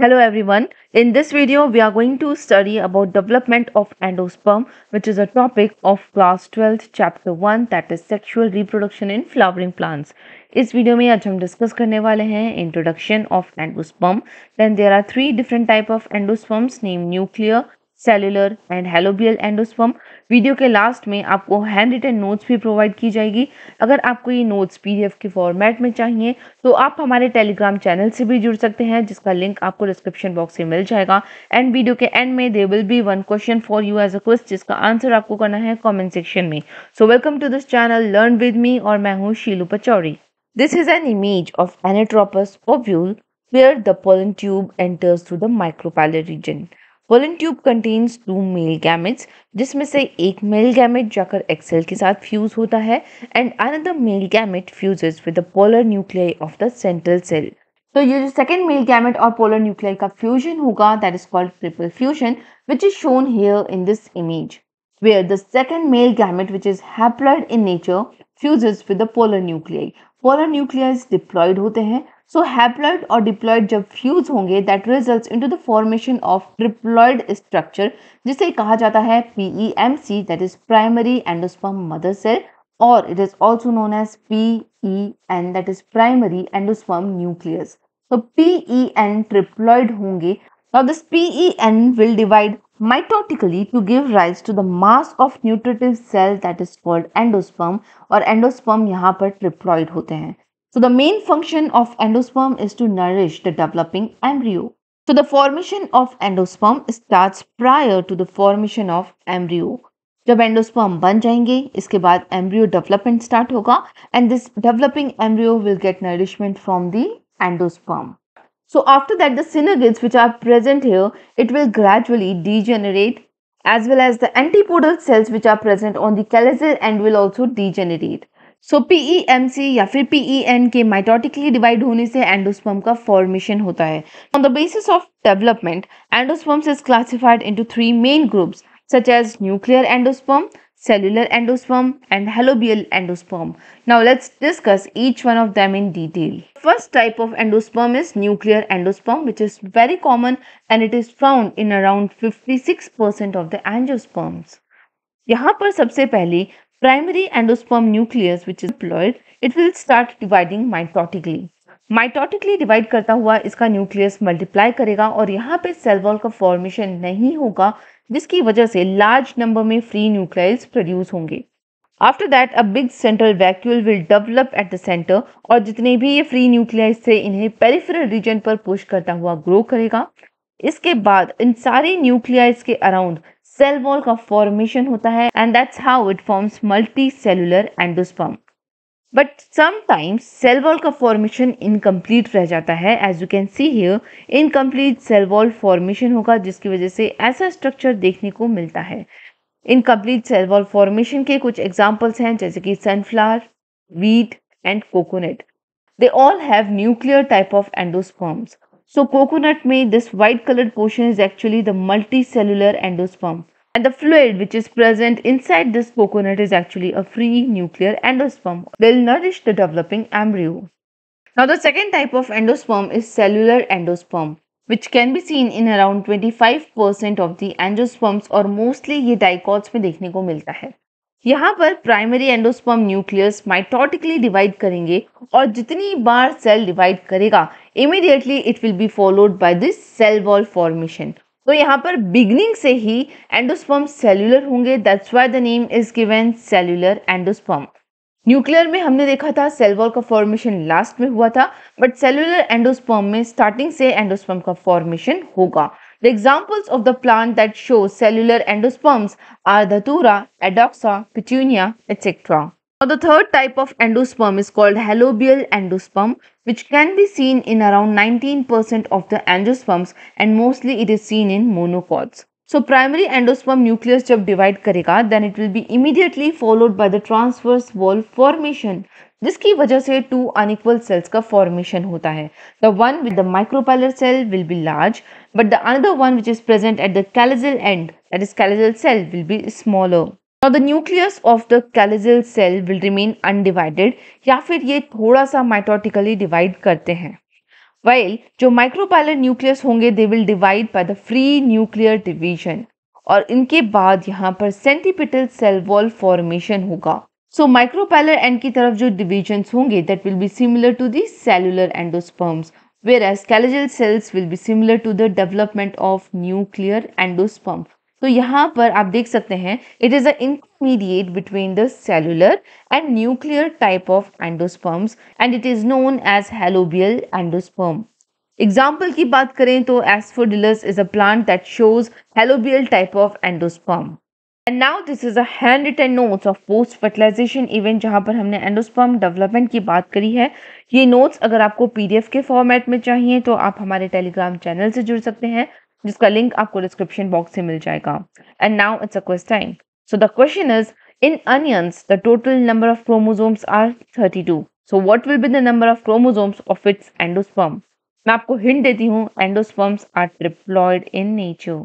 Hello everyone. In this video, we are going to study about development of endosperm, which is a topic of class 12th chapter 1 that is sexual reproduction in flowering plants. इस video में आज हम discuss करने वाले हैं introduction of endosperm then there are three different type of endosperms name nuclear cellular and helobial endosperm video के last में आपको हैंड रिटन नोट्स भी प्रोवाइड की जाएगी। अगर आपको ये नोट्स पीडीएफ के फॉर्मेट में चाहिए तो आप हमारे टेलीग्राम चैनल से भी जुड़ सकते हैं, जिसका लिंक आपको डिस्क्रिप्शन बॉक्स में मिल जाएगा। एंड वीडियो के एंड में they will be one question for you as a quiz जिसका आंसर आपको करना है कॉमेंट सेक्शन में। So welcome to this channel learn with me और मैं हूँ Shilu Pachauri. This is an image of anatropous ovule where the pollen tube enters through the micropylar region. Pollen tube contains two male gametes जिसमें से एक male gamete जाकर Excel के साथ fuse होता है and another male gamete fuses with the polar nuclei of the central cell तो ये जो सेकेंड मेल गैमेट और पोलर न्यूक्लियाई का फ्यूजन होगा that is called triple fusion which is shown here in this image where the second male gamete, which is haploid in nature, fuses with the polar nuclei. Polar nuclei diploid होते हैं so haploid और diploid जब fuse होंगे that result into the formation of triploid structure जिसे कहा जाता है P M C that is primary endosperm mother cell और it is also known as PEN that is primary endosperm nucleus तो PEN triploid होंगे. Now, this PEN will divide mitotically to give rise to the mass of nutritive cell that is called endosperm, और endosperm यहाँ पर triploid होते हैं. So the main function of endosperm is to nourish the developing embryo. So the formation of endosperm starts prior to the formation of embryo. जब endosperm बन जाएंगे इसके बाद एम्ब्रियो डेवलपमेंट स्टार्ट होगा and this developing embryo will get nourishment from the endosperm so after that the synovids which are present here it will gradually degenerate as well as the antipodal cells which are present on the callus end will also degenerate so PEMC या फिर PEN के mitotically divide होने से endosperm का formation होता है on the basis of development endosperms is classified into three main groups such as nuclear endosperm, cellular endosperm and halobial endosperm. Now let's discuss each one of them in detail. First type of endosperm is nuclear endosperm which is very common and it is found in around 56% of the angiosperms. यहाँ पर सबसे पहले Primary endosperm nucleus which is diploid, it will start dividing mitotically. Mitotically divide करता हुआ इसका nucleus multiply करेगा और यहाँ पे सेल वॉल का फॉर्मेशन नहीं होगा जिसकी वजह से लार्ज नंबर में फ्री न्यूक्लियस प्रोड्यूस होंगे after that a big central vacuole will develop at the centre और जितने भी ये फ्री न्यूक्लियस थे इन्हें पेरिफेरल रीजन पर पुश करता हुआ ग्रो करेगा इसके बाद इन सारे न्यूक्लियाइज के अराउंड सेल वॉल का फॉर्मेशन होता है and that's how it forms multi cellular endosperm but sometimes cell wall का फॉर्मेशन इनकम्प्लीट रह जाता है as you can see here incomplete cell wall formation होगा, जिसकी वजह से ऐसा स्ट्रक्चर देखने को मिलता है। इनकम्प्लीट सेल वॉल फॉर्मेशन के कुछ एग्जाम्पल्स हैं, जैसे कि sunflower wheat and coconut they all have nuclear type of endosperms So coconut may this white colored portion is actually the multicellular endosperm and the fluid which is present inside this coconut is actually a free nuclear endosperm. They'll nourish the developing embryo. Now the second type of endosperm is cellular endosperm which can be seen in around 25% of the angiosperms or mostly ये dicots में देखने को मिलता है यहाँ पर primary endosperm nucleus mitotically divide करेंगे और जितनी बार सेल डिवाइड करेगा immediately it will be followed by this cell wall formation तो यहाँ पर बिगनिंग से ही एंडोस्पर्म सेल्यूलर होंगे. That's why the name is given cellular endosperm nuclear में हमने देखा था सेल वॉल का फॉर्मेशन लास्ट में हुआ था बट सेल्यूलर एंडोस्पर्म में स्टार्टिंग से एंडोस्पर्म का फॉर्मेशन होगा. The examples of the plant that show cellular endosperms are the Adoxa petunia etc. Now the third type of endosperm is called halobial endosperm which can be seen in around 19% of the angiosperms and mostly it is seen in monocots. So primary endosperm nucleus जब divide करेगा then it will be immediately followed by the transverse wall formation जिसकी वजह से to unequal sales का formation होता है the one with the micropylar cell will be large but the another one which is present at the chalazal end that is chalazal cell will be smaller Now, the nucleus of the callosal cell will remain undivided या फिर ये थोड़ा सा mitotically divide करते हैं while जो micropylar nucleus होंगे they will divide by the free nuclear division और इनके बाद यहाँ पर सेंटीपिटल सेल वॉल फॉर्मेशन होगा सो माइक्रोपाइलर एंड की तरफ़ जो डिविजन्स होंगे that will be similar to the cellular endosperms whereas callagel cells will be similar to the development of nuclear endosperm. तो यहाँ पर आप देख सकते हैं it is a intermediate between the cellular and nuclear type of endosperms and it is known as helobial endosperm example की बात करें तो Asphodelus is a plant that shows helobial type of endosperm and now this is a hand written notes of post fertilization event जहाँ पर हमने endosperm development की बात करी है। ये नोट्स अगर आपको पीडीएफ के फॉर्मेट में चाहिए तो आप हमारे टेलीग्राम चैनल से जुड़ सकते हैं। जिसका लिंक आपको डिस्क्रिप्शन बॉक्स से मिल जाएगा। And now it's a question time so the question is in onions the total number of chromosomes are 32 so what will be the number of chromosomes of its endosperm मैं आपको hint देती हूँ endosperms are triploid in nature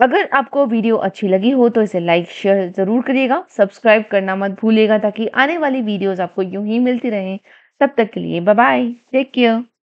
अगर आपको video अच्छी लगी हो तो इसे लाइक शेयर ज़रूर करिएगा। सब्सक्राइब करना मत भूलिएगा ताकि आने वाली वीडियोस आपको यूँ ही मिलती रहें। तब तक के लिए बाय बाय टेक केयर